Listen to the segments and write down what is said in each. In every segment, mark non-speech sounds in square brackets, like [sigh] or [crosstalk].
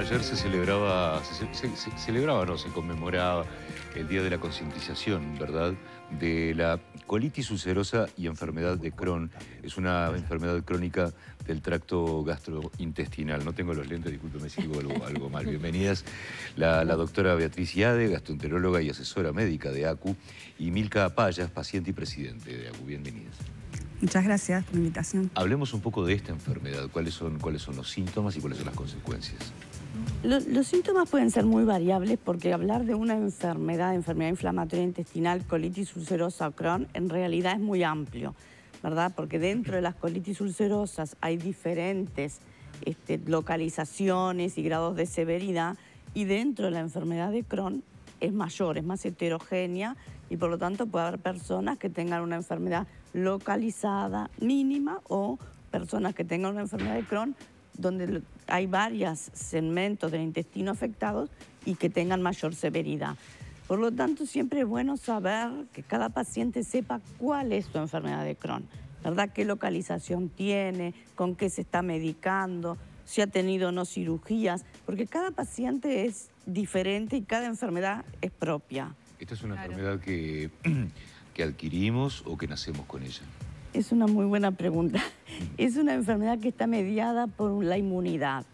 ayer se celebraba, se, se- se- celebraba, no, se conmemoraba el Día de la Concientización, ¿verdad? De la colitis ulcerosa y enfermedad de Crohn. Es una enfermedad crónica del tracto gastrointestinal. No tengo los lentes, discúlpeme si digo algo, algo mal. Bienvenidas la, la doctora Beatriz Yade, gastroenteróloga y asesora médica de ACU, y Milka Payas, paciente y presidente de ACU. Bienvenidas. Muchas gracias por la invitación. Hablemos un poco de esta enfermedad, cuáles son, cuáles son los síntomas y cuáles son las consecuencias. Lo- los síntomas pueden ser muy variables porque hablar de una enfermedad, enfermedad inflamatoria intestinal, colitis ulcerosa o Crohn, en realidad es muy amplio, ¿verdad? Porque dentro de las colitis ulcerosas hay diferentes este, localizaciones y grados de severidad y dentro de la enfermedad de Crohn es mayor, es más heterogénea y por lo tanto puede haber personas que tengan una enfermedad localizada mínima o personas que tengan una enfermedad de Crohn donde hay varios segmentos del intestino afectados y que tengan mayor severidad. Por lo tanto, siempre es bueno saber que cada paciente sepa cuál es su enfermedad de Crohn, ¿verdad? ¿Qué localización tiene? ¿Con qué se está medicando? ¿Si ha tenido o no cirugías? Porque cada paciente es diferente y cada enfermedad es propia. ¿Esta es una Claro. enfermedad que, [clears throat] que adquirimos o que nacemos con ella? Es una muy buena pregunta. Es una enfermedad que está mediada por la inmunidad.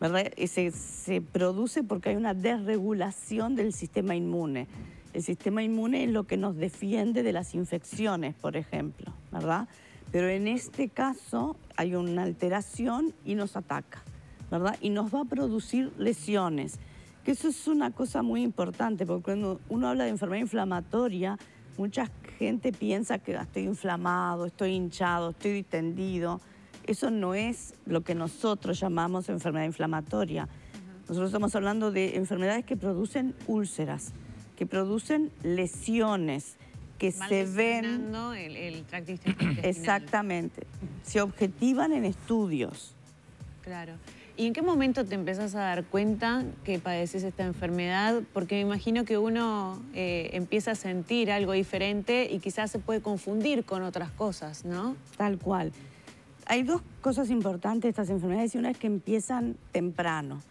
¿verdad? Se, se produce porque hay una desregulación del sistema inmune. El sistema inmune es lo que nos defiende de las infecciones, por ejemplo, ¿verdad? Pero en este caso hay una alteración y nos ataca, ¿verdad? Y nos va a producir lesiones. Que eso es una cosa muy importante, porque cuando uno habla de enfermedad inflamatoria, mucha gente piensa que "Ah, estoy inflamado, estoy hinchado, estoy distendido. Eso no es lo que nosotros llamamos enfermedad inflamatoria. Nosotros estamos hablando de enfermedades que producen úlceras, que producen lesiones, que se ven el, el tracto exactamente, se objetivan en estudios. Claro. ¿Y en qué momento te empezás a dar cuenta que padeces esta enfermedad? Porque me imagino que uno eh, empieza a sentir algo diferente y quizás se puede confundir con otras cosas, ¿no? Tal cual. Hay dos cosas importantes de estas enfermedades y una es que empiezan temprano.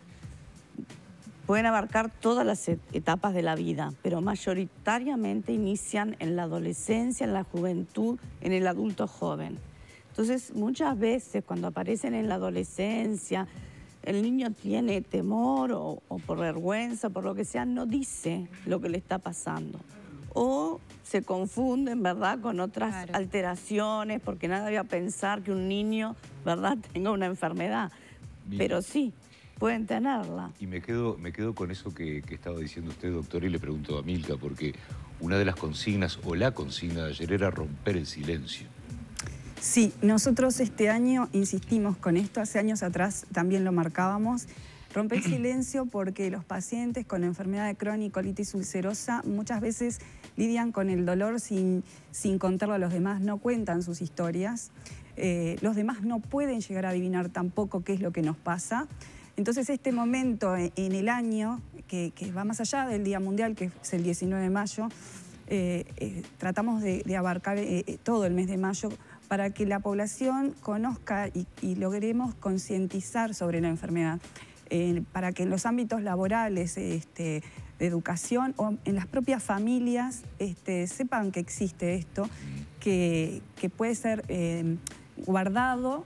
Pueden abarcar todas las et- etapas de la vida, pero mayoritariamente inician en la adolescencia, en la juventud, en el adulto joven. Entonces, muchas veces cuando aparecen en la adolescencia, el niño tiene temor o, o por vergüenza, por lo que sea, no dice lo que le está pasando. O se confunden, ¿verdad?, con otras Claro. alteraciones, porque nadie va a pensar que un niño, ¿verdad?, [laughs] tenga una enfermedad. Bien. Pero sí, pueden tenerla. Y me quedo, me quedo con eso que, que estaba diciendo usted, doctor, y le pregunto a Milka, porque una de las consignas, o la consigna de ayer, era romper el silencio. Sí, nosotros este año insistimos con esto, hace años atrás también lo marcábamos. Rompe el [clears throat] silencio porque los pacientes con enfermedad de Crohn y colitis ulcerosa muchas veces lidian con el dolor sin, sin contarlo a los demás, no cuentan sus historias. Eh, los demás no pueden llegar a adivinar tampoco qué es lo que nos pasa. Entonces este momento en en el año, que, que va más allá del Día Mundial, que es el 19 de mayo, eh, eh, tratamos de, de abarcar todo el mes de mayo para que la población conozca y, y logremos concientizar sobre la enfermedad, eh, para que en los ámbitos laborales, este, de educación o en las propias familias este, sepan que existe esto, que, que puede ser eh, guardado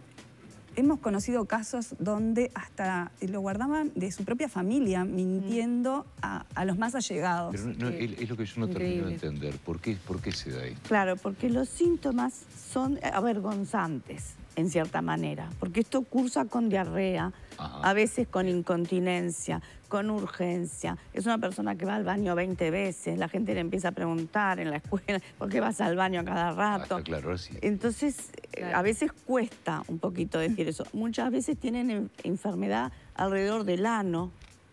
Hemos conocido casos donde hasta lo guardaban de su propia familia, mintiendo a, a los más allegados. Pero no- no, es es lo que yo no termino de entender. ¿Por qué, ¿Por qué se da esto? Claro, porque los síntomas son avergonzantes, en cierta manera, porque esto cursa con diarrea, Ajá. a veces con incontinencia, con urgencia. Es una persona que va al baño 20 veces, la gente le empieza a preguntar en la escuela, [laughs] ¿por qué vas al baño a cada Ah, rato? claro, sí. Entonces, eh, Claro. a veces cuesta un poquito decir eso. Muchas veces tienen en- enfermedad alrededor del ano,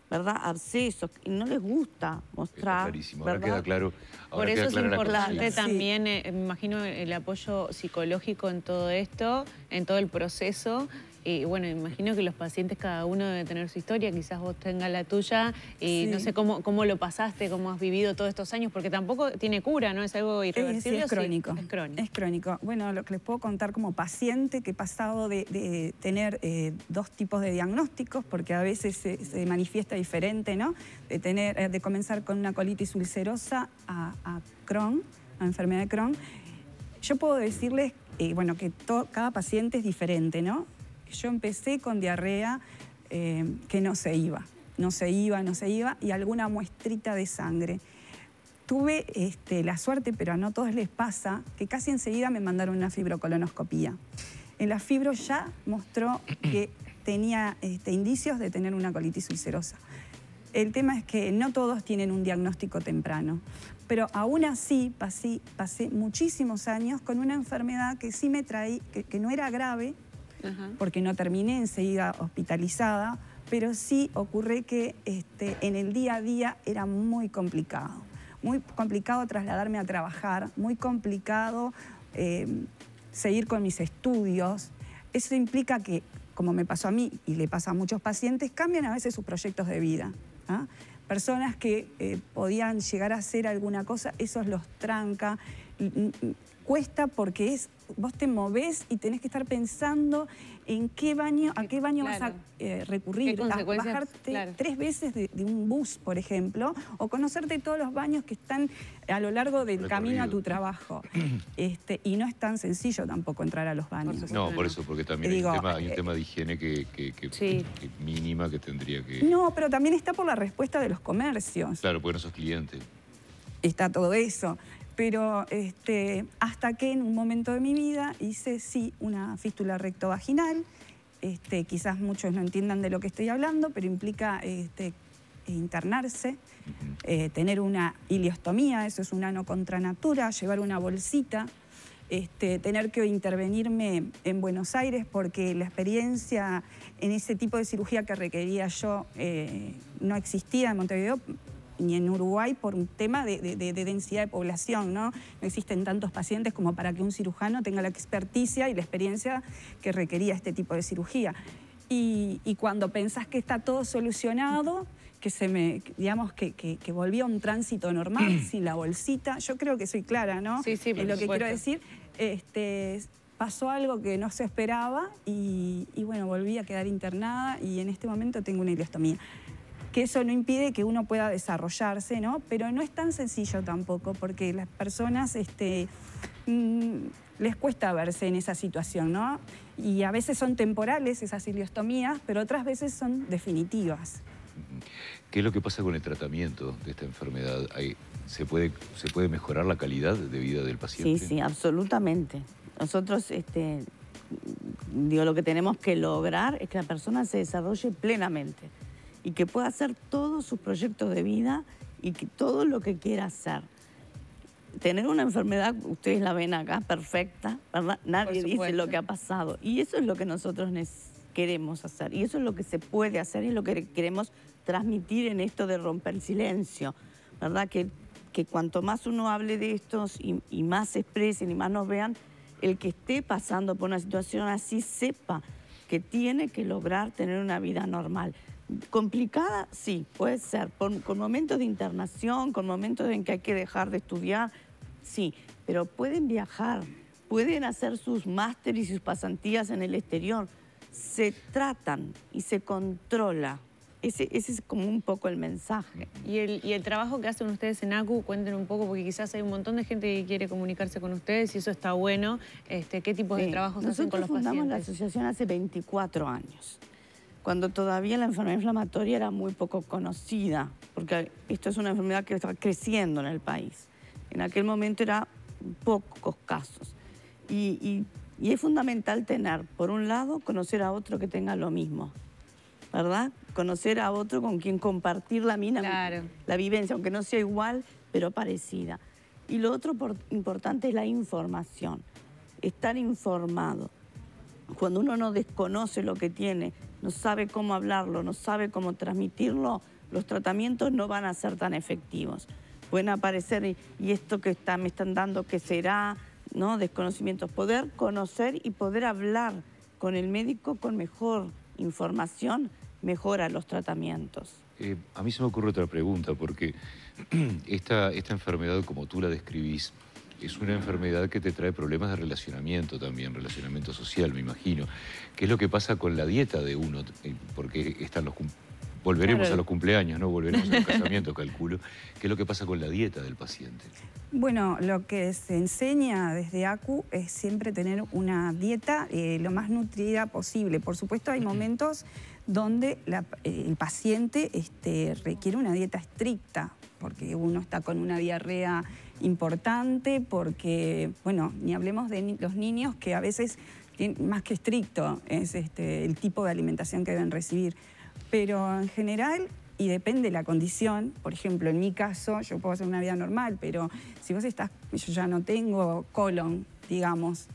¿verdad? Abscesos, y no les gusta Está mostrar. clarísimo. Ahora ¿verdad? queda claro. Ahora Por eso es importante. Sí. también, eh, me imagino, el apoyo psicológico en todo esto, en todo el proceso. Y bueno, imagino que los pacientes cada uno debe tener su historia, quizás vos tengas la tuya y no sé cómo, cómo lo pasaste, cómo has vivido todos estos años, porque tampoco tiene cura, ¿no? Es algo irreversible. es crónico. es crónico. Es crónico. Bueno, lo que les puedo contar como paciente que he pasado de, tener eh, dos tipos de diagnósticos, porque a veces se, manifiesta diferente, ¿no? De, tener, eh, de comenzar con una colitis ulcerosa a, a Crohn, a enfermedad de Crohn. Yo puedo decirles, eh, bueno, que cada paciente es diferente, ¿no? Yo empecé con diarrea que no se iba, no se iba, no se iba, y alguna muestrita de sangre. Tuve este, la suerte, pero a no todos les pasa, que casi enseguida me mandaron una fibrocolonoscopía. En la fibro ya mostró que [clears throat] tenía este, indicios de tener una colitis ulcerosa. El tema es que no todos tienen un diagnóstico temprano, pero aún así pasé, pasé muchísimos años con una enfermedad que sí me traí, que, no era grave, porque no terminé enseguida hospitalizada, pero sí ocurre que este, en el día a día era muy complicado muy complicado trasladarme a trabajar, muy complicado eh, seguir con mis estudios. Eso implica que, como me pasó a mí y le pasa a muchos pacientes, cambian a veces sus proyectos de vida. ¿ah? Personas que eh, podían llegar a hacer alguna cosa, eso los tranca. Cuesta porque es vos te movés y tenés que estar pensando en qué baño, a qué baño vas a eh, recurrir, a bajarte tres veces de, un bus, por ejemplo, o conocerte todos los baños que están a lo largo del camino a tu trabajo. [clears throat] Este, y no es tan sencillo tampoco entrar a los baños. No, por eso, porque también hay, un tema, de higiene que, mínima que tendría que... No, pero también está por la respuesta de los comercios. Claro, porque no sos cliente. Está todo eso pero este, hasta que en un momento de mi vida hice sí una fístula rectovaginal, este, quizás muchos no entiendan de lo que estoy hablando, pero implica este, internarse, eh, tener una iliostomía, eso es un ano contra natura, llevar una bolsita, este, tener que intervenirme en Buenos Aires porque la experiencia en ese tipo de cirugía que requería yo eh, no existía en Montevideo, ni en Uruguay por un tema de, densidad de población, ¿no? No existen tantos pacientes como para que un cirujano tenga la experticia y la experiencia que requería este tipo de cirugía. Y, cuando pensás que está todo solucionado, que se me, digamos, que, que, volvía a un tránsito normal, [clears throat] sin la bolsita, yo creo que soy clara, ¿no? Sí, sí, lo que quiero decir, este, pasó algo que no se esperaba y, y, bueno, volví a quedar internada y en este momento tengo una ileostomía que eso no impide que uno pueda desarrollarse, ¿no? Pero no es tan sencillo tampoco, porque las personas este, mm, les cuesta verse en esa situación, ¿no? Y a veces son temporales esas iliostomías, pero otras veces son definitivas. ¿Qué es lo que pasa con el tratamiento de esta enfermedad? ¿Se puede, ¿Se puede mejorar la calidad de vida del paciente? Sí, sí, absolutamente. Nosotros, este, digo, lo que tenemos que lograr es que la persona se desarrolle plenamente y que pueda hacer todos sus proyectos de vida y que todo lo que quiera hacer. Tener una enfermedad, ustedes la ven acá, perfecta, ¿verdad? Nadie dice lo que ha pasado. Y eso es lo que nosotros queremos hacer. Y eso es lo que se puede hacer y lo que queremos transmitir en esto de romper el silencio. ¿Verdad? Que, que cuanto más uno hable de estos y, y más se expresen y más nos vean, el que esté pasando por una situación así sepa que tiene que lograr tener una vida normal. Complicada, sí, puede ser, con momentos de internación, con momentos en que hay que dejar de estudiar, sí, pero pueden viajar, pueden hacer sus másteres y sus pasantías en el exterior, se tratan y se controla. Ese, ese, es como un poco el mensaje. ¿Y el, ¿Y el trabajo que hacen ustedes en ACU? Cuenten un poco, porque quizás hay un montón de gente que quiere comunicarse con ustedes y eso está bueno. Este, ¿Qué tipo de trabajos hacen con los pacientes? Nosotros fundamos la asociación hace 24 años cuando todavía la enfermedad inflamatoria era muy poco conocida, porque esto es una enfermedad que está creciendo en el país. En aquel momento era pocos casos. Y, es fundamental tener, por un lado, conocer a otro que tenga lo mismo, ¿verdad? Conocer a otro con quien compartir la mina, la vivencia, aunque no sea igual, pero parecida. Y lo otro importante es la información, estar informado. Cuando uno no desconoce lo que tiene, no sabe cómo hablarlo, no sabe cómo transmitirlo, los tratamientos no van a ser tan efectivos. Pueden aparecer y, esto que me están dando, ¿qué será? ¿no? Desconocimientos. Poder conocer y poder hablar con el médico con mejor información mejora los tratamientos. Eh, a mí se me ocurre otra pregunta, porque [clears throat] esta, esta enfermedad, como tú la describís, es una enfermedad que te trae problemas de relacionamiento también, relacionamiento social, me imagino. ¿Qué es lo que pasa con la dieta de uno? Eh, porque están los volveremos a los cumpleaños, ¿no? Volveremos al [laughs] casamiento, calculo. ¿Qué es lo que pasa con la dieta del paciente? Bueno, lo que se enseña desde ACU es siempre tener una dieta eh, lo más nutrida posible. Por supuesto, hay momentos donde el paciente este, requiere una dieta estricta, porque uno está con una diarrea importante, porque, bueno, ni hablemos de los niños que a veces, más que estricto, es este, el tipo de alimentación que deben recibir. Pero en general, y depende de la condición, por ejemplo, en mi caso, yo puedo hacer una vida normal, pero si vos estás, yo ya no tengo colon, digamos,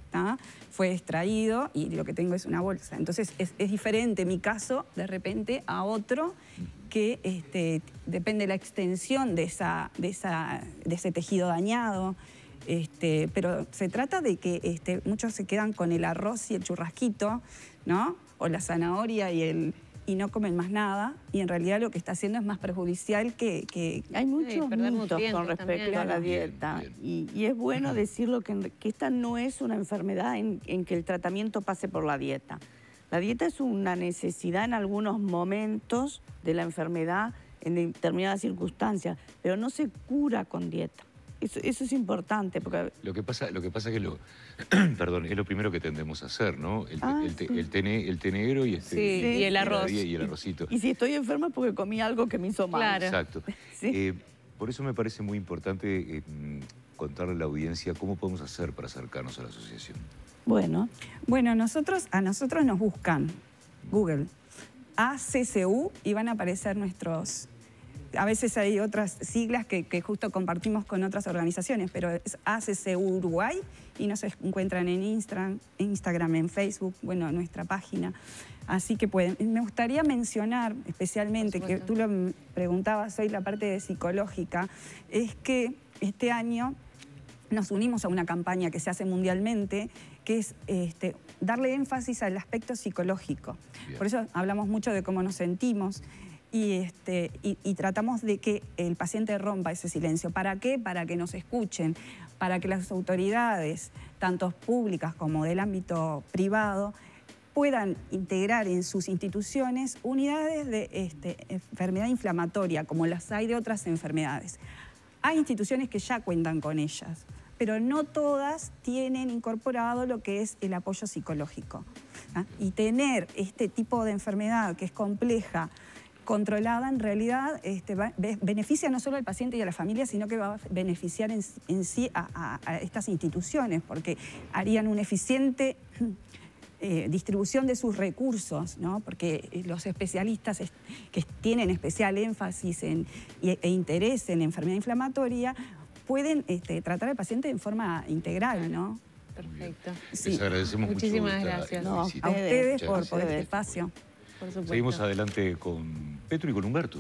fue extraído y lo que tengo es una bolsa. Entonces es, diferente mi caso de repente a otro que este, depende de la extensión de, esa, de, esa, de ese tejido dañado. Este, pero se trata de que este, muchos se quedan con el arroz y el churrasquito, ¿no? O la zanahoria y el, y no comen más nada y en realidad lo que está haciendo es más perjudicial que... Hay muchos mitos con respecto a la dieta y, es bueno decirlo que, que, esta no es una enfermedad en, que el tratamiento pase por la dieta. La dieta es una necesidad en algunos momentos de la enfermedad en determinadas circunstancias, pero no se cura con dieta. Eso, es importante. Porque... Lo que pasa, lo que pasa es que lo, [clears throat] perdón, es lo primero que tendemos a hacer, ¿no? El, ah, el, té, negro y, este, y el arroz. Y el arrocito. Y si estoy enferma es porque comí algo que me hizo mal. Claro. Exacto. [laughs] Eh, por eso me parece muy importante eh, contarle a la audiencia cómo podemos hacer para acercarnos a la asociación. Bueno, bueno nosotros, a nosotros nos buscan Google, ACCU, y van a aparecer nuestros a veces hay otras siglas que, justo compartimos con otras organizaciones, pero es ACC Uruguay y nos encuentran en Instagram, en Instagram, en Facebook, bueno, en nuestra página. Así que pueden. Me gustaría mencionar especialmente, que tú lo preguntabas hoy, la parte psicológica, es que este año nos unimos a una campaña que se hace mundialmente, que es este, darle énfasis al aspecto psicológico. Por eso hablamos mucho de cómo nos sentimos y, este, y, tratamos de que el paciente rompa ese silencio. ¿Para qué? Para que nos escuchen, para que las autoridades, tanto públicas como del ámbito privado, puedan integrar en sus instituciones unidades de este, enfermedad inflamatoria, como las hay de otras enfermedades. Hay instituciones que ya cuentan con ellas, pero no todas tienen incorporado lo que es el apoyo psicológico. ¿ah? Y tener este tipo de enfermedad que es compleja, controlada en realidad este, beneficia no solo al paciente y a la familia, sino que va a beneficiar en, sí a, estas instituciones, porque harían una eficiente eh, distribución de sus recursos, ¿no? porque eh, los especialistas que tienen especial énfasis en, e, interés en la enfermedad inflamatoria pueden este, tratar al paciente en forma integral, ¿no? Perfecto. Les agradecemos Muchísimas gracias. a ustedes por, por este espacio. Seguimos adelante con Petro y con Humberto.